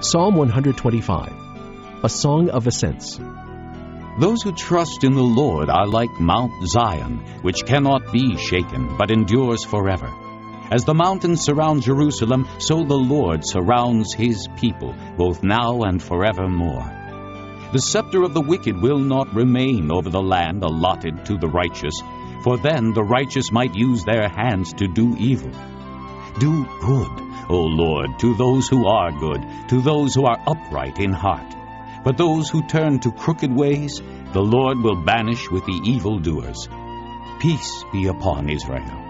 Psalm 125, a song of ascents. Those who trust in the Lord are like Mount Zion, which cannot be shaken, but endures forever. As the mountains surround Jerusalem, so the Lord surrounds his people, both now and forevermore. The scepter of the wicked will not remain over the land allotted to the righteous, for then the righteous might use their hands to do evil. Do good, O Lord, to those who are good, to those who are upright in heart. But those who turn to crooked ways, the Lord will banish with the evildoers. Peace be upon Israel.